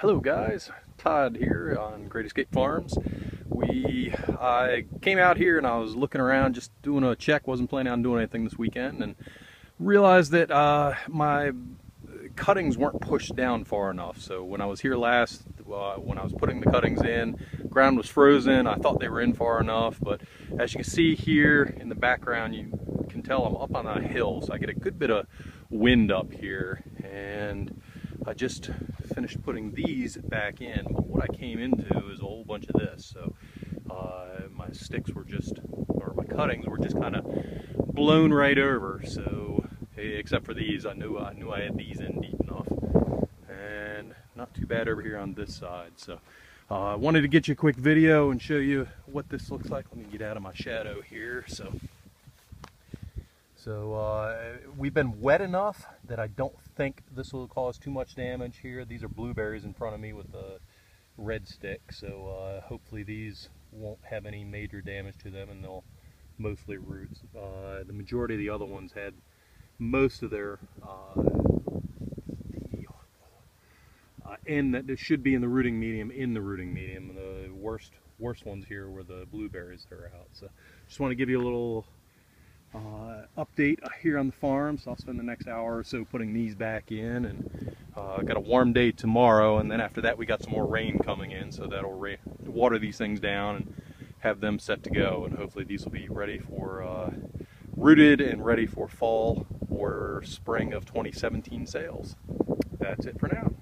Hello guys, Todd here on Great Escape Farms. We, I came out here and I was looking around just doing a check, wasn't planning on doing anything this weekend and realized that uh, my cuttings weren't pushed down far enough. So when I was here last, uh, when I was putting the cuttings in, ground was frozen. I thought they were in far enough, but as you can see here in the background, you can tell I'm up on a hill, so I get a good bit of wind up here. And I just finished putting these back in, but what I came into is a whole bunch of this. So uh, my sticks were just, or my cuttings were just kind of blown right over. So except for these, I knew I knew I had these in deep enough, and not too bad over here on this side. So uh, I wanted to get you a quick video and show you what this looks like. Let me get out of my shadow here. So. So uh, we've been wet enough that I don't think this will cause too much damage here. These are blueberries in front of me with a red stick, so uh, hopefully these won't have any major damage to them and they'll mostly roots. Uh, the majority of the other ones had most of their uh, uh, end that should be in the rooting medium in the rooting medium. The worst worst ones here were the blueberries that are out. So just want to give you a little update here on the farm. So I'll spend the next hour or so putting these back in and uh, got a warm day tomorrow and then after that we got some more rain coming in so that'll water these things down and have them set to go and hopefully these will be ready for uh, rooted and ready for fall or spring of 2017 sales. That's it for now.